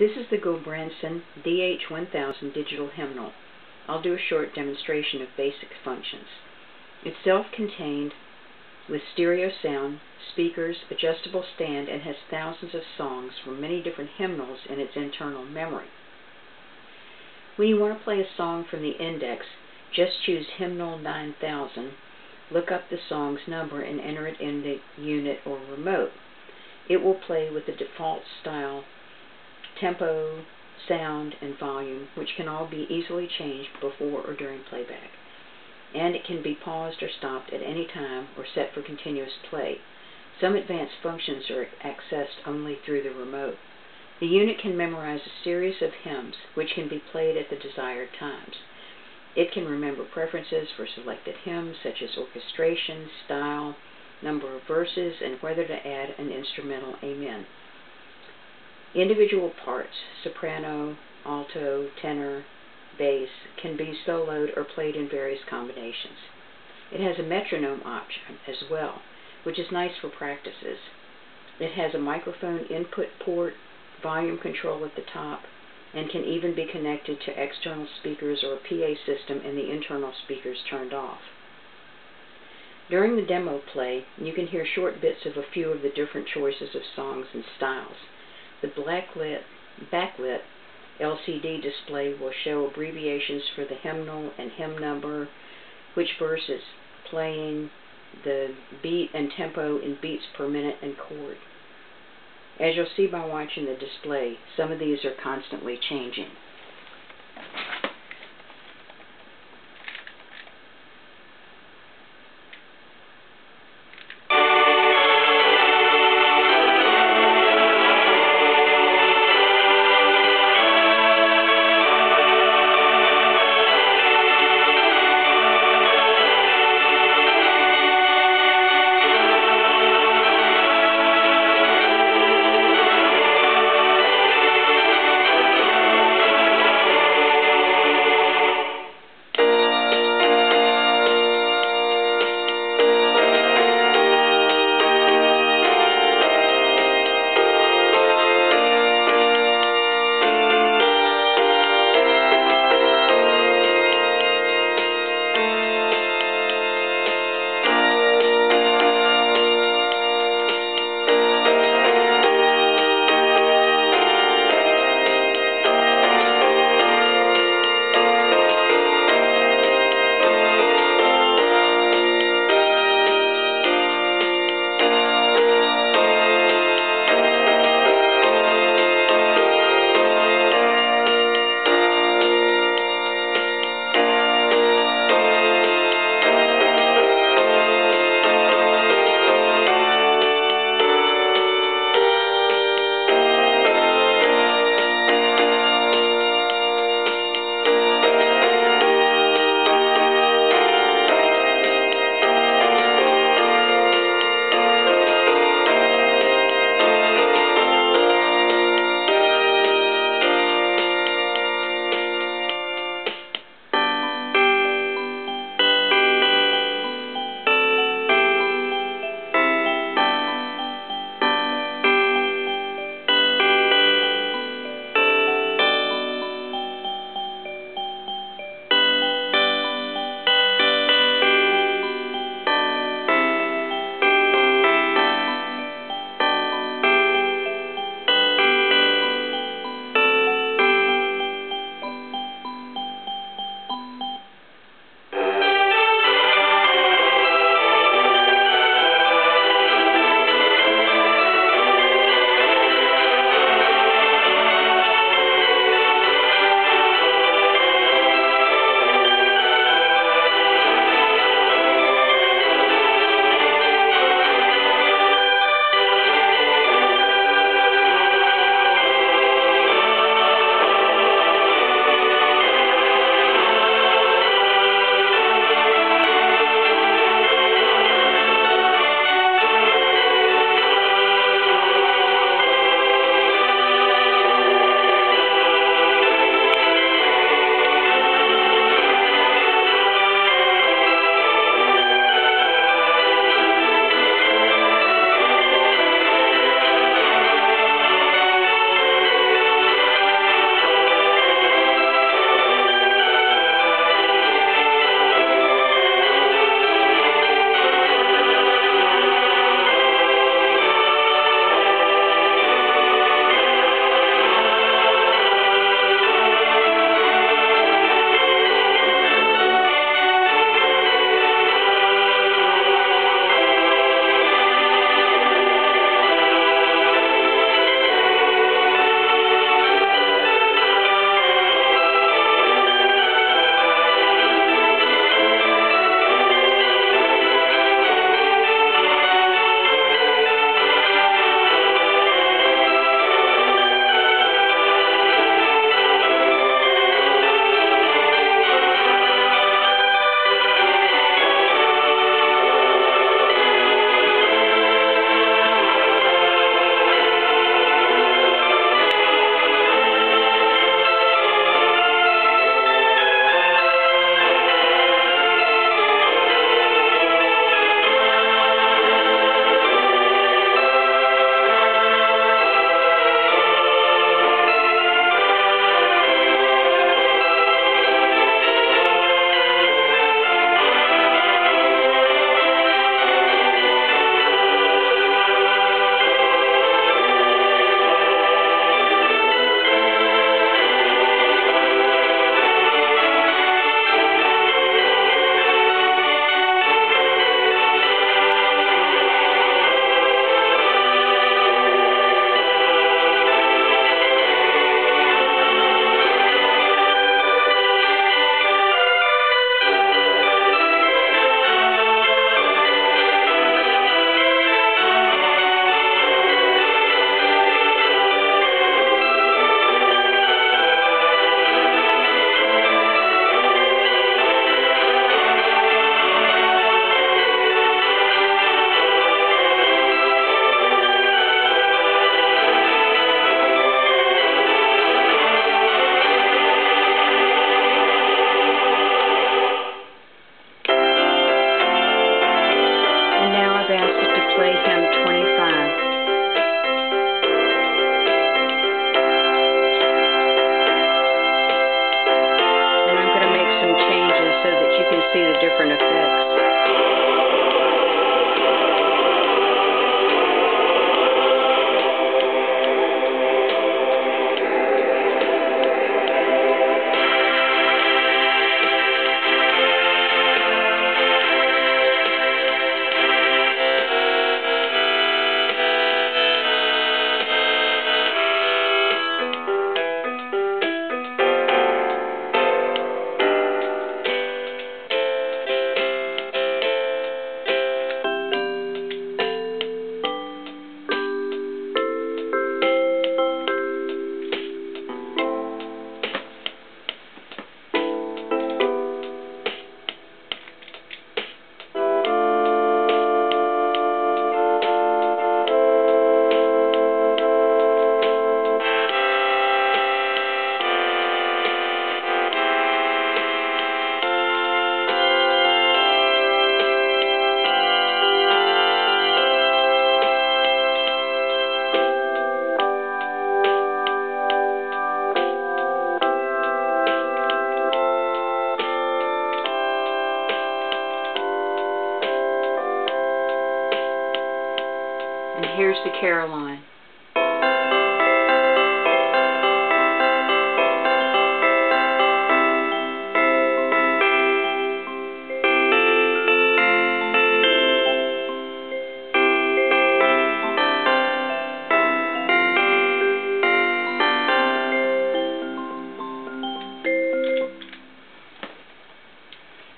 This is the Gulbransen DH1000 digital hymnal. I'll do a short demonstration of basic functions. It's self-contained with stereo sound, speakers, adjustable stand, and has thousands of songs from many different hymnals in its internal memory. When you want to play a song from the index, just choose Hymnal 9000, look up the song's number, and enter it in the unit or remote. It will play with the default style tempo, sound, and volume, which can all be easily changed before or during playback. And it can be paused or stopped at any time or set for continuous play. Some advanced functions are accessed only through the remote. The unit can memorize a series of hymns, which can be played at the desired times. It can remember preferences for selected hymns, such as orchestration, style, number of verses, and whether to add an instrumental amen. Individual parts, soprano, alto, tenor, bass, can be soloed or played in various combinations. It has a metronome option as well, which is nice for practices. It has a microphone input port, volume control at the top, and can even be connected to external speakers or a PA system and the internal speakers turned off. During the demo play, you can hear short bits of a few of the different choices of songs and styles. The blacklit, backlit LCD display will show abbreviations for the hymnal and hymn number, which verse is playing, the beat and tempo in beats per minute and chord. As you'll see by watching the display, some of these are constantly changing.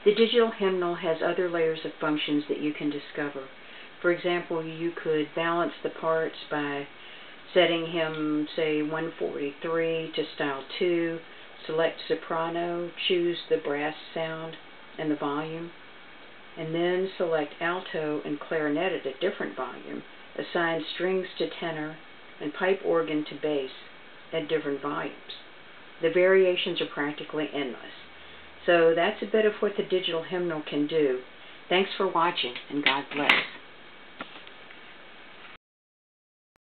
The digital hymnal has other layers of functions that you can discover. For example, you could balance the parts by setting hymn, say, 143 to style 2, select soprano, choose the brass sound and the volume, and then select alto and clarinet at a different volume, assign strings to tenor, and pipe organ to bass at different volumes. The variations are practically endless. So that's a bit of what the digital hymnal can do. Thanks for watching, and God bless.